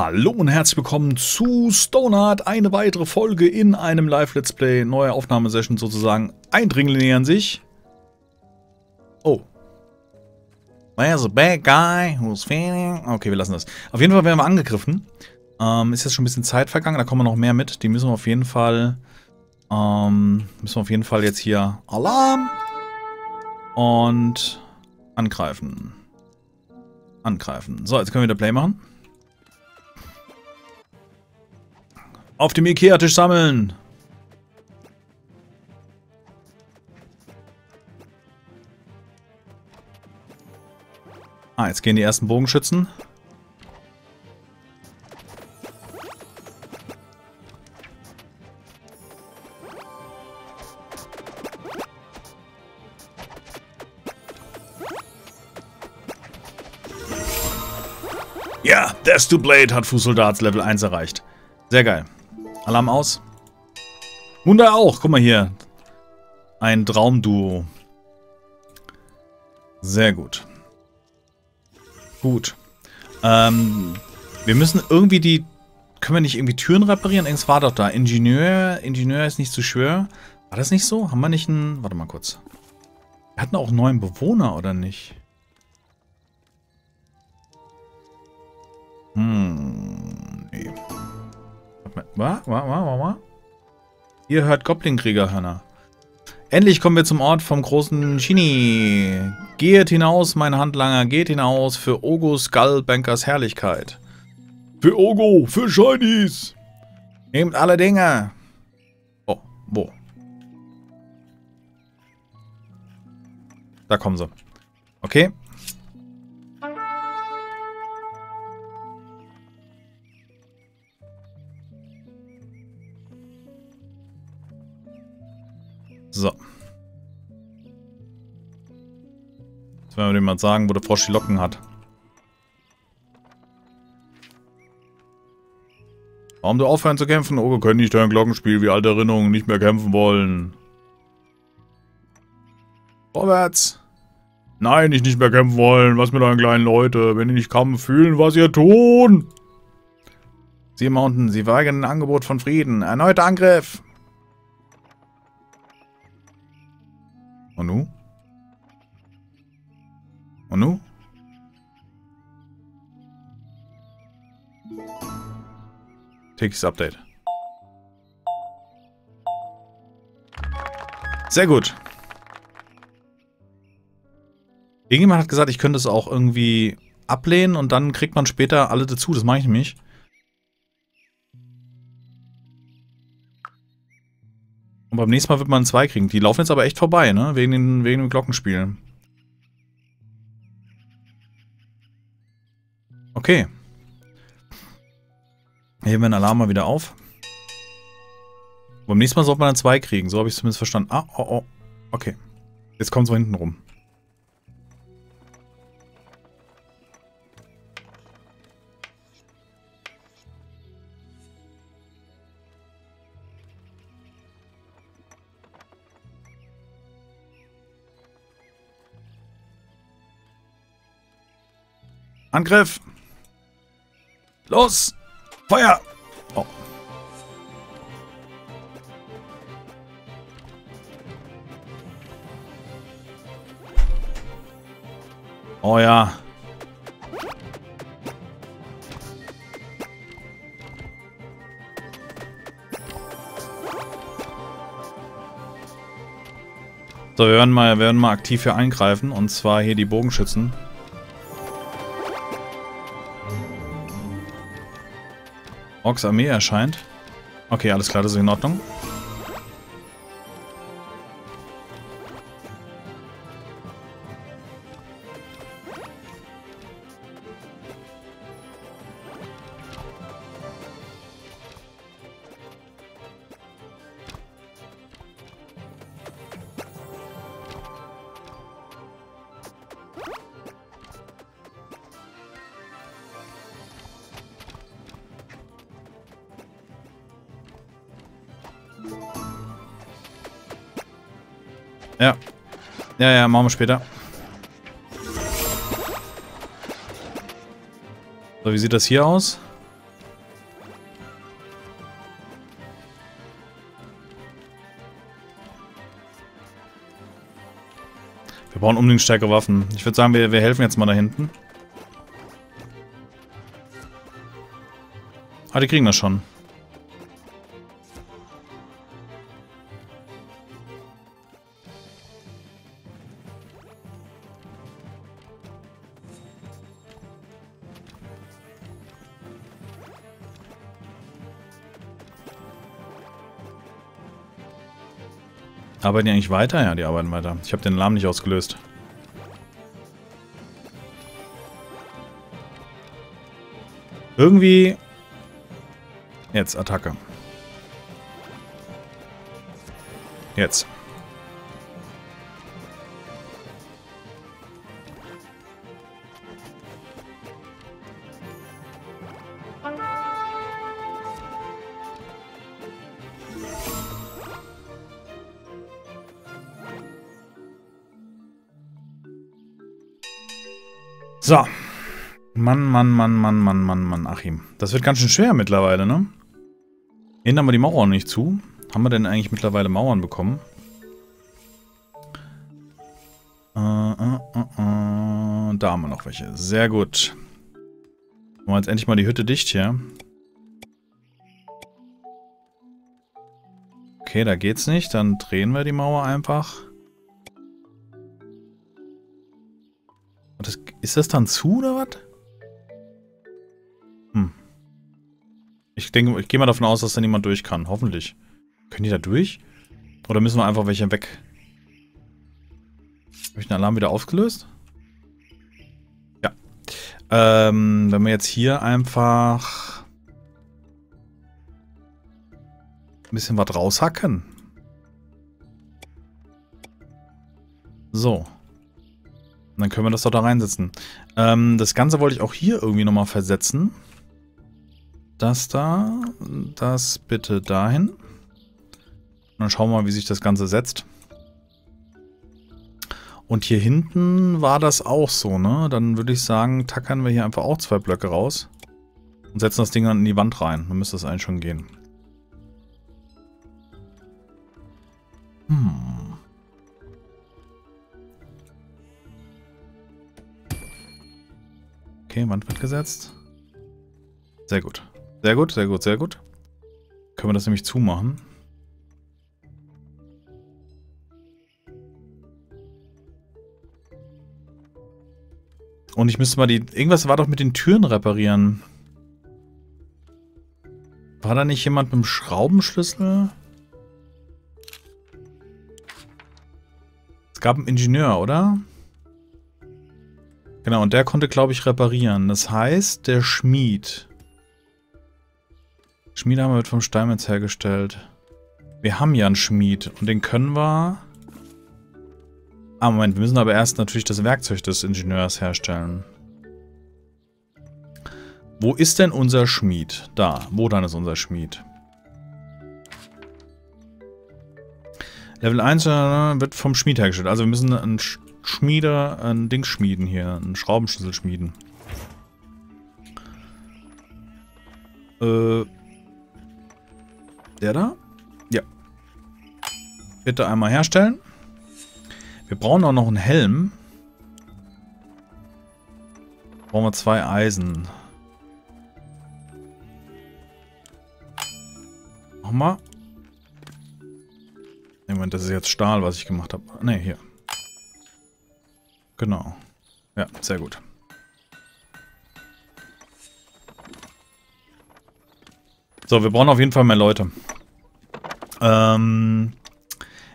Hallo und herzlich willkommen zu Stoneart. Eine weitere Folge in einem Live-Let's Play. Neue Aufnahmesession sozusagen. Eindringlinge nähern sich. Oh. There's a bad guy who's feeling... Okay, wir lassen das. Auf jeden Fall werden wir angegriffen. Ähm, ist jetzt schon ein bisschen Zeit vergangen. Da kommen noch mehr mit. Die müssen wir auf jeden Fall... Ähm, müssen wir auf jeden Fall jetzt hier... Alarm! Und... Angreifen. Angreifen. So, jetzt können wir wieder Play machen. Auf dem Ikea-Tisch sammeln. Ah, jetzt gehen die ersten Bogenschützen. Ja, Death to Blade hat Fußsoldats Level 1 erreicht. Sehr geil. Alarm aus. Wunder auch. Guck mal hier. Ein Traumduo. Sehr gut. Gut. Ähm, wir müssen irgendwie die... Können wir nicht irgendwie Türen reparieren? Irgendwas war doch da. Ingenieur. Ingenieur ist nicht zu schwer. War das nicht so? Haben wir nicht einen... Warte mal kurz. Wir hatten auch einen neuen Bewohner, oder nicht? Hm... Nee. Was? Ihr hört Goblin-Kriegerhörner. Endlich kommen wir zum Ort vom großen Chini. Geht hinaus, mein Handlanger, geht hinaus für Ogo Skullbankers Herrlichkeit. Für Ogo, für Shinies. Nehmt alle Dinge. Oh, wo? Da kommen sie. Okay, So. Jetzt werden wir dem mal sagen, wo der Frosch die Locken hat. Warum du aufhören zu kämpfen? Oh, wir können nicht dein Glockenspiel wie alte Erinnerungen nicht mehr kämpfen wollen. Vorwärts! Nein, ich nicht mehr kämpfen wollen. Was mit euren kleinen Leute? Wenn ihr nicht kaum fühlen, was ihr tun? Sie Mountain, sie weigern ein Angebot von Frieden. Erneuter Angriff! Und nu? Und nu? Tägliches Update. Sehr gut. Irgendjemand hat gesagt, ich könnte es auch irgendwie ablehnen und dann kriegt man später alle dazu. Das mache ich nämlich. Und beim nächsten Mal wird man zwei kriegen. Die laufen jetzt aber echt vorbei, ne? Wegen, den, wegen dem Glockenspiel. Okay. Heben wir den Alarm mal wieder auf. Beim nächsten Mal sollte man dann zwei kriegen. So habe ich es zumindest verstanden. Ah, oh, oh. Okay. Jetzt kommt es hinten rum. Angriff! Los! Feuer! Oh. Oh ja. So, wir werden mal, wir werden mal aktiv hier eingreifen. Und zwar hier die Bogenschützen. Orks Armee erscheint. Okay, alles klar, das ist in Ordnung. Ja. Ja, ja, machen wir später. So, wie sieht das hier aus? Wir brauchen unbedingt stärkere Waffen. Ich würde sagen, wir, wir helfen jetzt mal da hinten. Ah, die kriegen das schon. Arbeiten die eigentlich weiter? Ja, die arbeiten weiter. Ich habe den Alarm nicht ausgelöst. Irgendwie... Jetzt, Attacke. Jetzt. So. Mann, Mann, Mann, Mann, Mann, Mann, Mann, Achim. Das wird ganz schön schwer mittlerweile, ne? Haben wir die Mauern nicht zu. Haben wir denn eigentlich mittlerweile Mauern bekommen? Äh, äh, äh, äh. Da haben wir noch welche. Sehr gut. Machen wir jetzt endlich mal die Hütte dicht hier. Okay, da geht's nicht. Dann drehen wir die Mauer einfach. Ist das dann zu oder was? Hm. Ich denke, ich gehe mal davon aus, dass da niemand durch kann. Hoffentlich. Können die da durch? Oder müssen wir einfach welche weg? Habe ich den Alarm wieder aufgelöst? Ja. Ähm, wenn wir jetzt hier einfach ein bisschen was raushacken. So. Dann können wir das doch da reinsetzen. Ähm, das Ganze wollte ich auch hier irgendwie nochmal versetzen. Das da, das bitte dahin. Und dann schauen wir mal, wie sich das Ganze setzt. Und hier hinten war das auch so, ne? Dann würde ich sagen, tackern wir hier einfach auch zwei Blöcke raus. Und setzen das Ding dann in die Wand rein. Dann müsste das eigentlich schon gehen. Hm. Okay, Wand wird gesetzt. Sehr gut. Sehr gut, sehr gut, sehr gut. Können wir das nämlich zumachen. Und ich müsste mal die... Irgendwas war doch mit den Türen reparieren. War da nicht jemand mit dem Schraubenschlüssel? Es gab einen Ingenieur, oder? Genau, und der konnte, glaube ich, reparieren. Das heißt, der Schmied. Schmiedehammer wird vom Steinmetz hergestellt. Wir haben ja einen Schmied und den können wir... Ah, Moment, wir müssen aber erst natürlich das Werkzeug des Ingenieurs herstellen. Wo ist denn unser Schmied? Da, wo dann ist unser Schmied? Level 1 äh, wird vom Schmied hergestellt. Also wir müssen einen Schmiede, ein Ding schmieden hier, einen Schraubenschlüssel schmieden. Äh, der da? Ja. Bitte einmal herstellen. Wir brauchen auch noch einen Helm. Brauchen wir zwei Eisen. Nochmal. Moment, das ist jetzt Stahl, was ich gemacht habe. Ne, hier. Genau. Ja, sehr gut. So, wir brauchen auf jeden Fall mehr Leute. Ähm,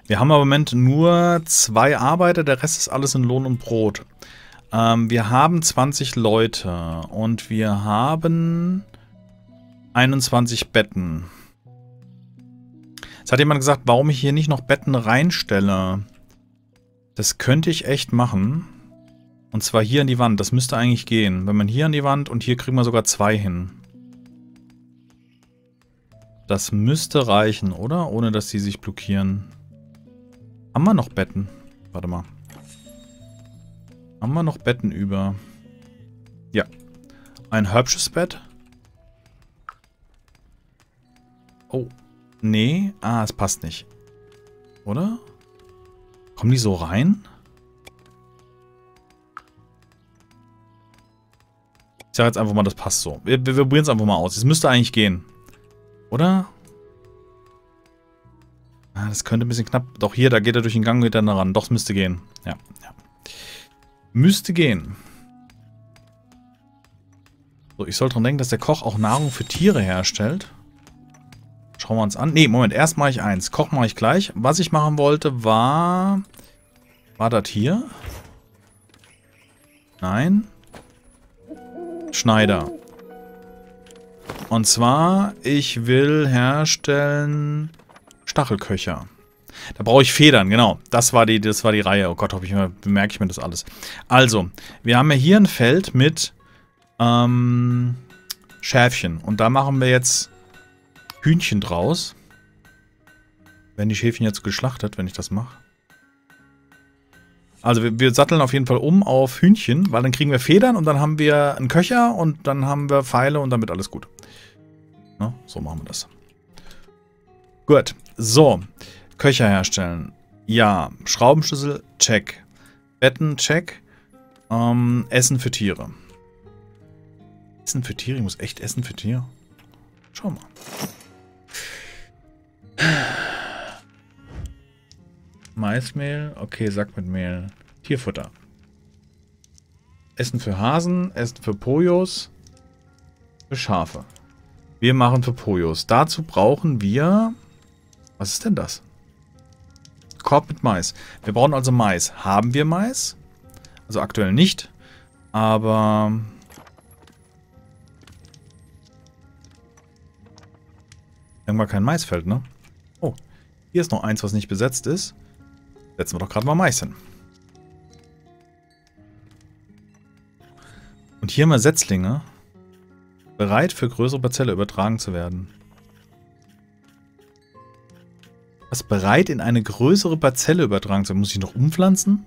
wir haben im Moment nur zwei Arbeiter, der Rest ist alles in Lohn und Brot. Ähm, wir haben 20 Leute und wir haben 21 Betten. Es hat jemand gesagt, warum ich hier nicht noch Betten reinstelle. Das könnte ich echt machen. Und zwar hier an die Wand. Das müsste eigentlich gehen. Wenn man hier an die Wand und hier kriegen wir sogar zwei hin. Das müsste reichen, oder? Ohne, dass sie sich blockieren. Haben wir noch Betten? Warte mal. Haben wir noch Betten über? Ja. Ein hübsches Bett. Oh. Nee. Ah, es passt nicht. Oder? Kommen die so rein? Ich sage jetzt einfach mal, das passt so. Wir, wir, wir probieren es einfach mal aus. Es müsste eigentlich gehen. Oder? Ah, das könnte ein bisschen knapp. Doch hier, da geht er durch den Gang wieder ran. Doch, es müsste gehen. Ja, ja. Müsste gehen. So, ich soll dran denken, dass der Koch auch Nahrung für Tiere herstellt. Schauen wir uns an. Ne, Moment, erst mache ich eins. Koch mache ich gleich. Was ich machen wollte, war... War das hier? Nein. Schneider. Und zwar, ich will herstellen Stachelköcher. Da brauche ich Federn, genau. Das war die, das war die Reihe. Oh Gott, hoffe ich, bemerke ich mir das alles. Also, wir haben ja hier ein Feld mit ähm, Schäfchen. Und da machen wir jetzt Hühnchen draus. Werden die Schäfchen jetzt geschlachtet, wenn ich das mache? Also wir, wir, satteln auf jeden Fall um auf Hühnchen, weil dann kriegen wir Federn und dann haben wir einen Köcher und dann haben wir Pfeile und wird alles gut. Ne? So machen wir das. Gut, so. Köcher herstellen. Ja. Schraubenschlüssel, check. Betten, check. Ähm, Essen für Tiere. Essen für Tiere? Ich muss echt Essen für Tiere? Schau mal. Maismehl. Okay, Sack mit Mehl. Tierfutter. Essen für Hasen, Essen für Pojos, für Schafe. Wir machen für Pojos. Dazu brauchen wir... Was ist denn das? Korb mit Mais. Wir brauchen also Mais. Haben wir Mais? Also aktuell nicht. Aber... Irgendwann kein Maisfeld, ne? Oh, hier ist noch eins, was nicht besetzt ist. Setzen wir doch gerade mal Mais hin. Und hier mal Setzlinge. Bereit für größere Parzelle übertragen zu werden. Was bereit in eine größere Parzelle übertragen zu werden? Muss ich noch umpflanzen?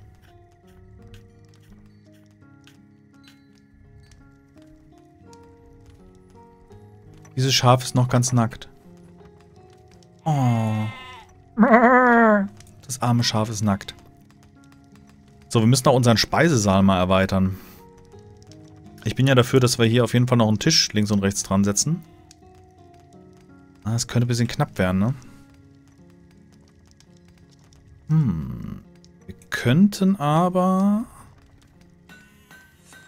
Dieses Schaf ist noch ganz nackt. Oh. Das arme Schaf ist nackt. So, wir müssen auch unseren Speisesaal mal erweitern. Ich bin ja dafür, dass wir hier auf jeden Fall noch einen Tisch links und rechts dran setzen. Ah, das könnte ein bisschen knapp werden, ne? Hm. Wir könnten aber...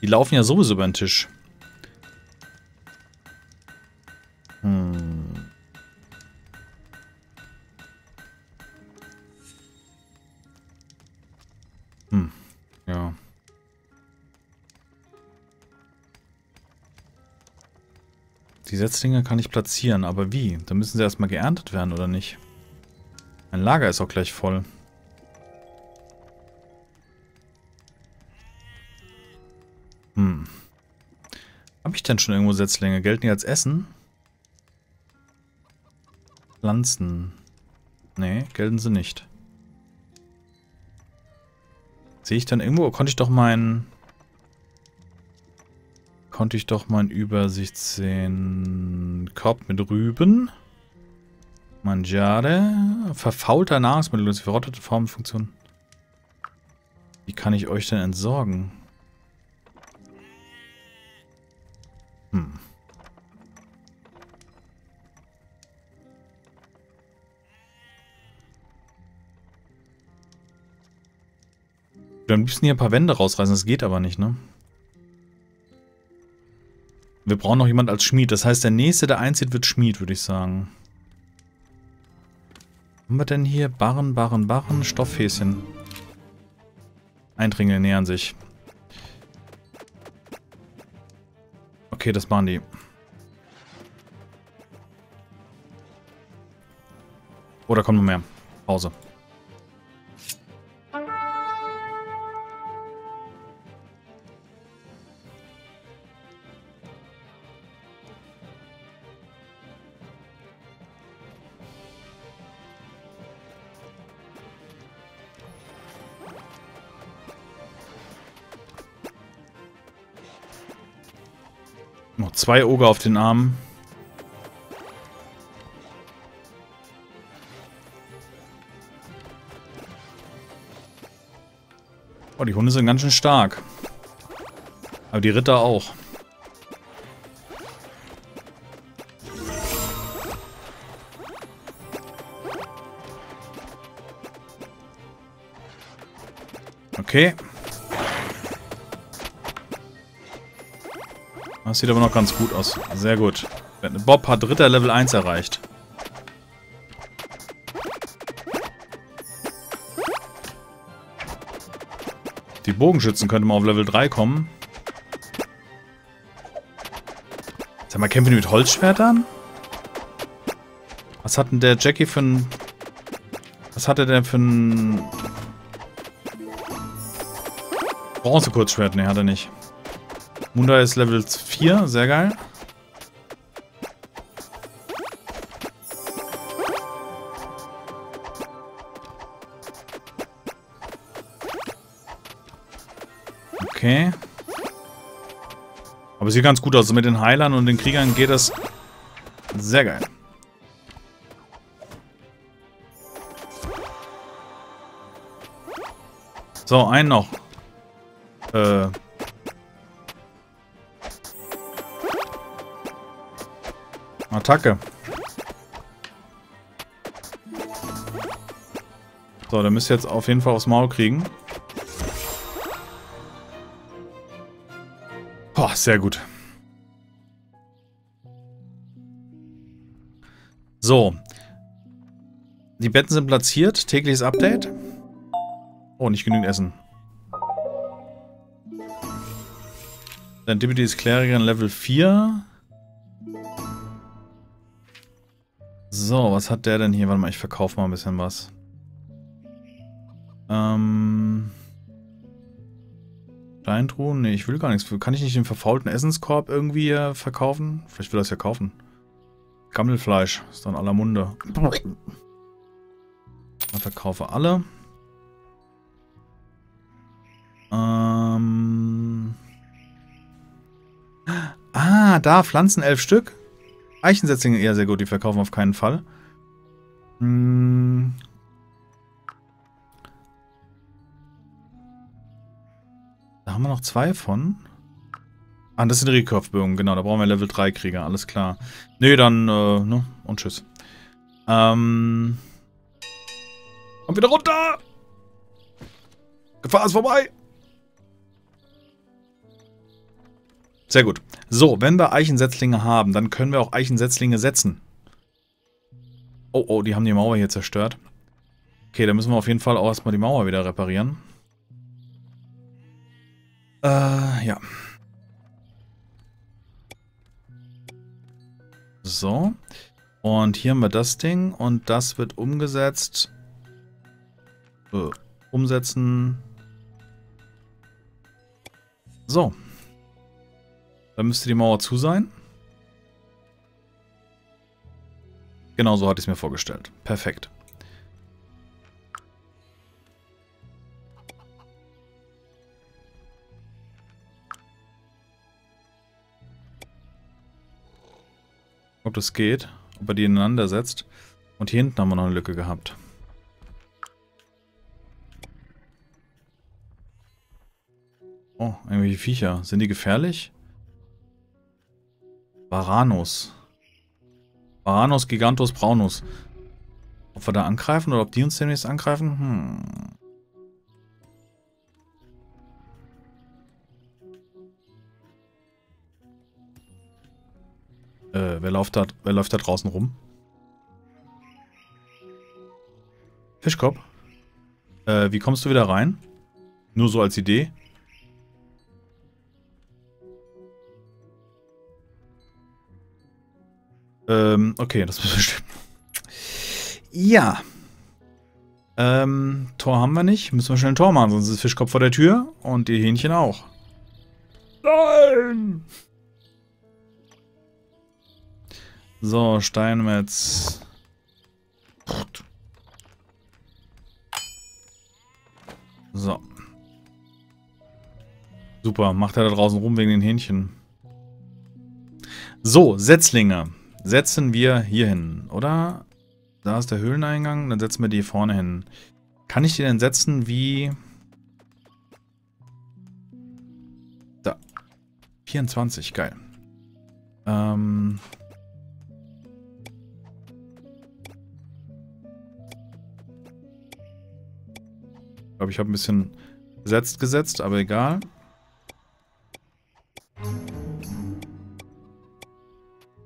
Die laufen ja sowieso über den Tisch. Setzlinge kann ich platzieren, aber wie? Da müssen sie erstmal geerntet werden, oder nicht? Mein Lager ist auch gleich voll. Hm. Habe ich denn schon irgendwo Setzlinge? Gelten die als Essen? Pflanzen. Nee, gelten sie nicht. Sehe ich dann irgendwo, konnte ich doch meinen... Konnte ich doch meinen Übersicht sehen. Korb mit Rüben. Mangiare. Verfaulter Nahrungsmittel, verrottete Formfunktion. Wie kann ich euch denn entsorgen? Hm. am liebsten hier ein paar Wände rausreißen, das geht aber nicht, ne? Wir brauchen noch jemand als Schmied. Das heißt, der Nächste, der einzieht, wird Schmied, würde ich sagen. Was haben wir denn hier? Barren, Barren, Barren, Stoffhäschen. Eindringlinge nähern sich. Okay, das machen die. Oder kommt noch mehr? Pause. Zwei Oger auf den Armen. Oh, die Hunde sind ganz schön stark. Aber die Ritter auch. Okay. Sieht aber noch ganz gut aus. Sehr gut. Bob hat dritter Level 1 erreicht. Die Bogenschützen könnten mal auf Level 3 kommen. Sag mal, kämpfen die mit Holzschwertern? Was hat denn der Jackie für ein... Was hat er denn für ein... Bronze-Kurzschwert? Ne, hat er nicht. Munda ist Level 4, sehr geil. Okay. Aber sieht ganz gut aus. Mit den Heilern und den Kriegern geht das sehr geil. So, einen noch. Äh. Attacke. So, der müsste jetzt auf jeden Fall aufs Maul kriegen. Boah, sehr gut. So. Die Betten sind platziert. Tägliches Update. Oh, nicht genügend Essen. Dann Deputy ist Klerikerin Level 4. So, was hat der denn hier? Warte mal, ich verkaufe mal ein bisschen was. Ähm... Steintruhen? Nee, ich will gar nichts. Kann ich nicht den verfaulten Essenskorb irgendwie äh, verkaufen? Vielleicht will er es ja kaufen. Gammelfleisch. Ist dann aller Munde. Ich verkaufe alle. Ähm... Ah, da, Pflanzen elf Stück. Eichensetzlinge eher sehr gut, die verkaufen auf keinen Fall. Hm. Da haben wir noch zwei von. Ah, das sind Recurve-Bögen, genau. Da brauchen wir Level 3 Krieger, alles klar. Nee, dann, äh, ne, und tschüss. Ähm. Komm wieder runter! Gefahr ist vorbei! Sehr gut. So, wenn wir Eichensetzlinge haben, dann können wir auch Eichensetzlinge setzen. Oh, oh, die haben die Mauer hier zerstört. Okay, dann müssen wir auf jeden Fall auch erstmal die Mauer wieder reparieren. Äh, ja. So. Und hier haben wir das Ding und das wird umgesetzt. Äh, umsetzen. So. Dann müsste die Mauer zu sein. Genau so hatte ich es mir vorgestellt. Perfekt. Ob das geht, ob er die ineinander setzt. Und hier hinten haben wir noch eine Lücke gehabt. Oh, irgendwelche Viecher. Sind die gefährlich? Varanus. Varanus Gigantus Braunus. Ob wir da angreifen oder ob die uns demnächst angreifen? Hm. Äh, wer läuft da, wer läuft da draußen rum? Fischkopf? Äh, wie kommst du wieder rein? Nur so als Idee. Ähm, okay, das ist bestimmt. Ja. Ähm, Tor haben wir nicht. Müssen wir schnell ein Tor machen, sonst ist Fischkopf vor der Tür und die Hähnchen auch. Nein! So, Steinmetz. So. Super, macht er da draußen rum wegen den Hähnchen. So, Setzlinge setzen wir hier hin, oder? Da ist der Höhleneingang, dann setzen wir die vorne hin. Kann ich die denn setzen wie... Da. 24, geil. Ähm... Ich glaube, ich habe ein bisschen, Gesetzt, gesetzt, aber egal.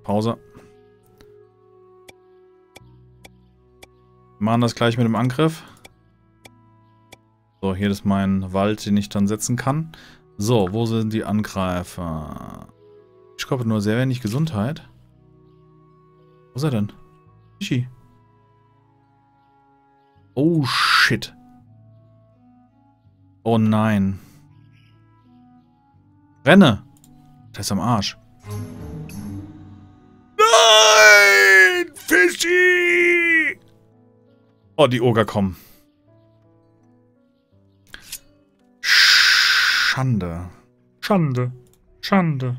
Pause. Machen das gleich mit dem Angriff. So, hier ist mein Wald, den ich dann setzen kann. So, wo sind die Angreifer? Ich glaube nur sehr wenig Gesundheit. Wo ist er denn? Ishi. Oh, shit. Oh nein. Renne! Der ist am Arsch. Oh, die Oger kommen. Schande. Schande. Schande.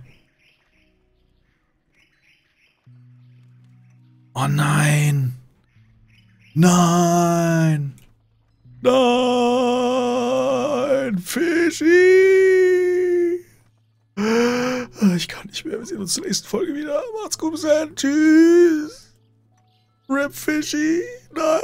Oh nein. Nein. Nein. Fischi. Ich kann nicht mehr. Wir sehen uns zur nächsten Folge wieder. Macht's gut, bis dann. Tschüss. Rip Fischi. Nein.